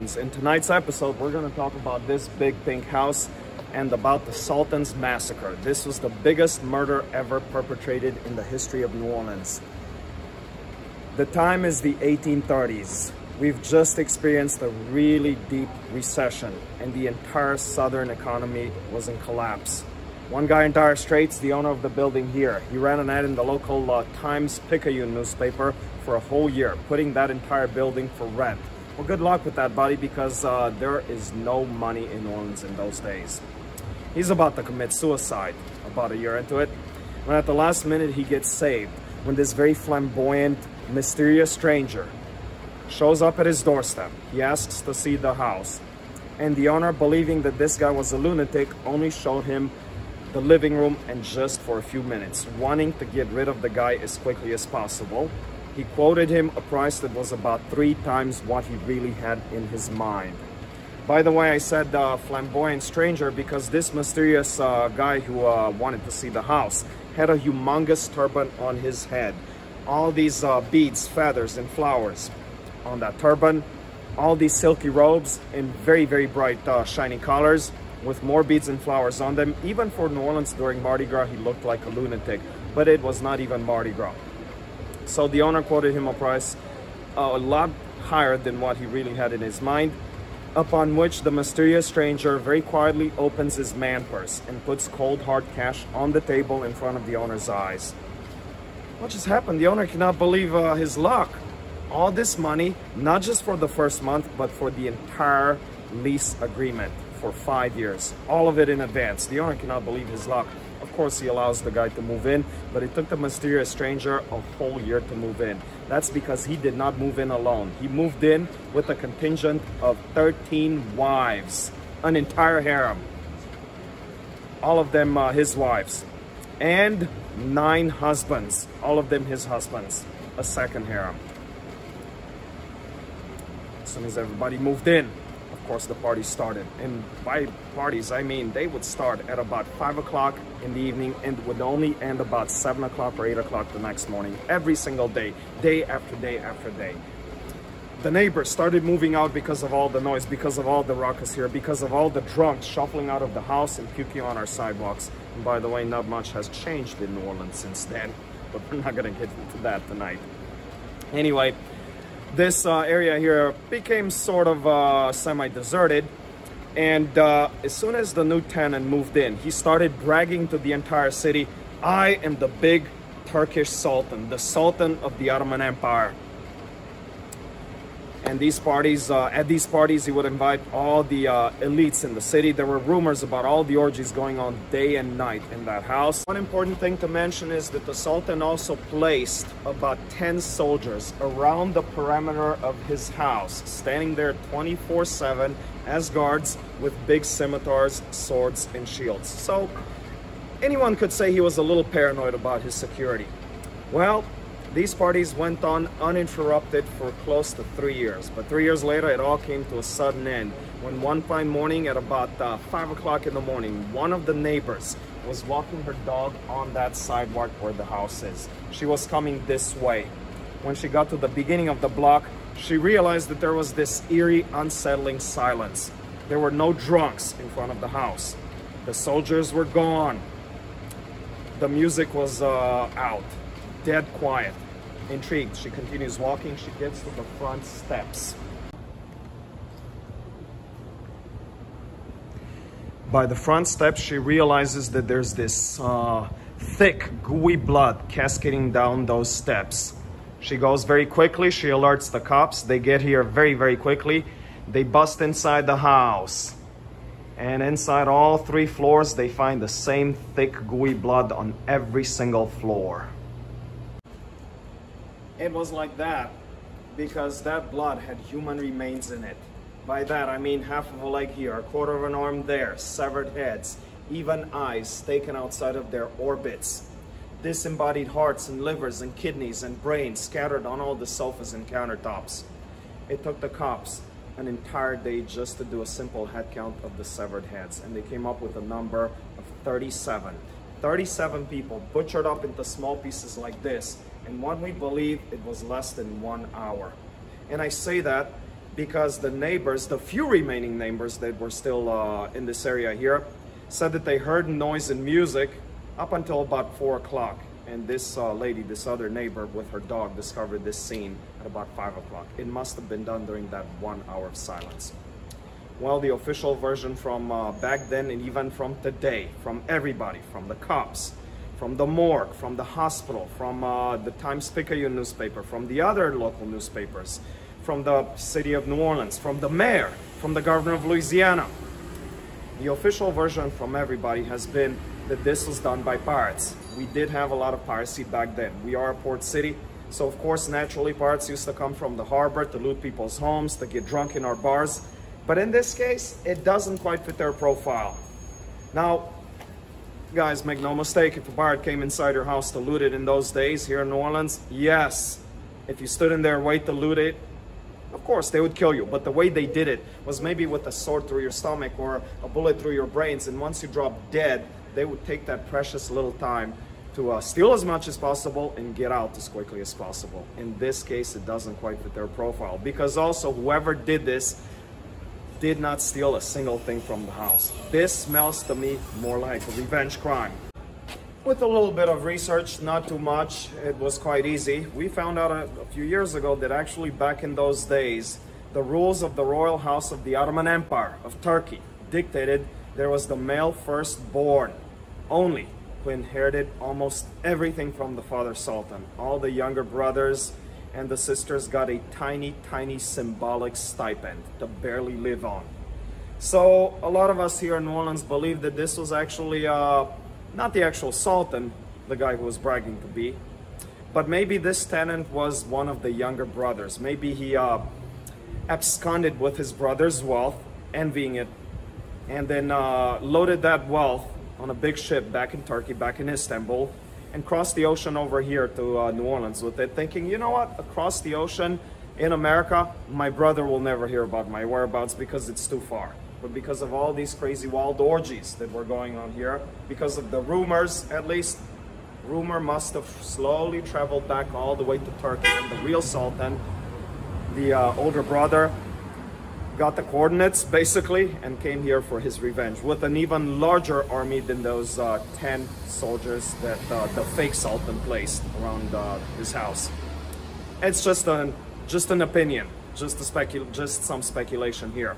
In tonight's episode, we're going to talk about this big pink house and about the Sultan's Massacre. This was the biggest murder ever perpetrated in the history of New Orleans. The time is the 1830s. We've just experienced a really deep recession and the entire southern economy was in collapse. One guy in dire straits, the owner of the building here, he ran an ad in the local uh, Times-Picayune newspaper for a whole year, putting that entire building for rent. Well, good luck with that, buddy, because uh, there is no money in Orleans in those days. He's about to commit suicide about a year into it, when at the last minute he gets saved, when this very flamboyant, mysterious stranger shows up at his doorstep. He asks to see the house, and the owner, believing that this guy was a lunatic, only showed him the living room and just for a few minutes, wanting to get rid of the guy as quickly as possible. He quoted him a price that was about three times what he really had in his mind. By the way, I said uh, flamboyant stranger because this mysterious uh, guy who uh, wanted to see the house had a humongous turban on his head. All these uh, beads, feathers, and flowers on that turban. All these silky robes in very, very bright, uh, shiny colors with more beads and flowers on them. Even for New Orleans during Mardi Gras, he looked like a lunatic, but it was not even Mardi Gras. So the owner quoted him a price uh, a lot higher than what he really had in his mind, upon which the mysterious stranger very quietly opens his man purse and puts cold hard cash on the table in front of the owner's eyes. What just happened? The owner cannot believe uh, his luck. All this money, not just for the first month, but for the entire lease agreement for five years. All of it in advance. The owner cannot believe his luck. Course, he allows the guy to move in, but it took the mysterious stranger a whole year to move in. That's because he did not move in alone. He moved in with a contingent of 13 wives, an entire harem. All of them uh, his wives. And nine husbands, all of them his husbands, a second harem. As soon as everybody moved in, course, the party started. And by parties, I mean they would start at about 5 o'clock in the evening and would only end about 7 o'clock or 8 o'clock the next morning, every single day, day after day after day. The neighbors started moving out because of all the noise, because of all the ruckus here, because of all the drunks shuffling out of the house and puking on our sidewalks. And by the way, not much has changed in New Orleans since then, but we're not gonna get into that tonight. Anyway, this uh, area here became sort of uh, semi-deserted. And uh, as soon as the new tenant moved in, he started bragging to the entire city, I am the big Turkish Sultan, the Sultan of the Ottoman Empire and these parties uh, at these parties he would invite all the uh, elites in the city. There were rumors about all the orgies going on day and night in that house. One important thing to mention is that the sultan also placed about 10 soldiers around the perimeter of his house standing there 24 7 as guards with big scimitars swords and shields. So anyone could say he was a little paranoid about his security. Well these parties went on uninterrupted for close to three years, but three years later it all came to a sudden end when one fine morning at about uh, 5 o'clock in the morning, one of the neighbors was walking her dog on that sidewalk where the house is. She was coming this way. When she got to the beginning of the block, she realized that there was this eerie, unsettling silence. There were no drunks in front of the house. The soldiers were gone. The music was uh, out dead quiet. Intrigued, she continues walking. She gets to the front steps. By the front steps, she realizes that there's this uh, thick, gooey blood cascading down those steps. She goes very quickly. She alerts the cops. They get here very, very quickly. They bust inside the house. And inside all three floors, they find the same thick, gooey blood on every single floor. It was like that because that blood had human remains in it. By that I mean half of a leg here, a quarter of an arm there, severed heads, even eyes taken outside of their orbits, disembodied hearts and livers and kidneys and brains scattered on all the sofas and countertops. It took the cops an entire day just to do a simple head count of the severed heads and they came up with a number of 37. 37 people butchered up into small pieces like this and one we believe it was less than one hour. And I say that because the neighbors, the few remaining neighbors that were still uh, in this area here, said that they heard noise and music up until about four o'clock. And this uh, lady, this other neighbor with her dog discovered this scene at about five o'clock. It must have been done during that one hour of silence. Well, the official version from uh, back then and even from today, from everybody, from the cops, from the morgue, from the hospital, from uh, the Times-Picayune newspaper, from the other local newspapers, from the city of New Orleans, from the mayor, from the governor of Louisiana. The official version from everybody has been that this was done by pirates. We did have a lot of piracy back then. We are a port city, so of course, naturally, pirates used to come from the harbor to loot people's homes, to get drunk in our bars. But in this case, it doesn't quite fit their profile. Now, guys, make no mistake, if a pirate came inside your house to loot it in those days here in New Orleans, yes. If you stood in there wait to loot it, of course, they would kill you, but the way they did it was maybe with a sword through your stomach or a bullet through your brains, and once you drop dead, they would take that precious little time to uh, steal as much as possible and get out as quickly as possible. In this case, it doesn't quite fit their profile because also whoever did this did not steal a single thing from the house. This smells to me more like a revenge crime. With a little bit of research, not too much, it was quite easy. We found out a, a, few years ago that actually back in those days, the rules of the royal house of the Ottoman Empire of Turkey dictated there was the male firstborn only who inherited almost everything from the father sultan. All the younger brothers, and the sisters got a tiny, tiny symbolic stipend to barely live on. So a lot of us here in New Orleans believe that this was actually uh, not the actual Sultan, the guy who was bragging to be, but maybe this tenant was one of the younger brothers. Maybe he uh, absconded with his brother's wealth, envying it, and then uh, loaded that wealth on a big ship back in Turkey, back in Istanbul, and cross the ocean over here to uh, New Orleans with it, thinking, you know what, across the ocean in America, my brother will never hear about my whereabouts because it's too far. But because of all these crazy wild orgies that were going on here, because of the rumors, at least, rumor must have slowly traveled back all the way to Turkey. And the real Sultan, the uh, older brother, got the coordinates basically and came here for his revenge with an even larger army than those uh, 10 soldiers that uh, the fake sultan placed around uh, his house. It's just an just an opinion, just a specul just some speculation here.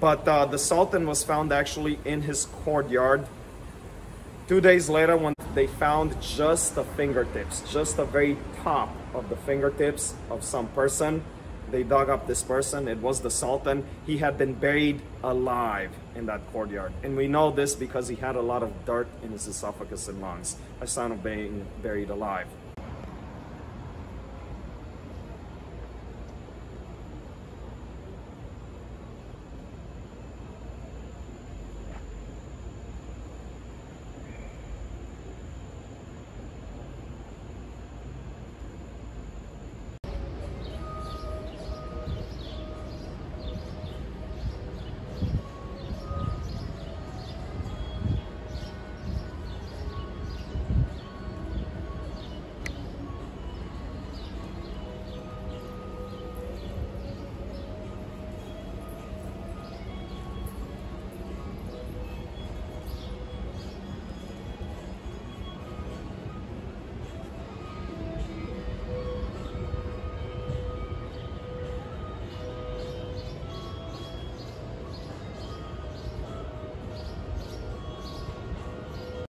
But uh, the sultan was found actually in his courtyard. Two days later, when they found just the fingertips, just the very top of the fingertips of some person they dug up this person. It was the Sultan. He had been buried alive in that courtyard. And we know this because he had a lot of dirt in his esophagus and lungs, a sign of being buried alive.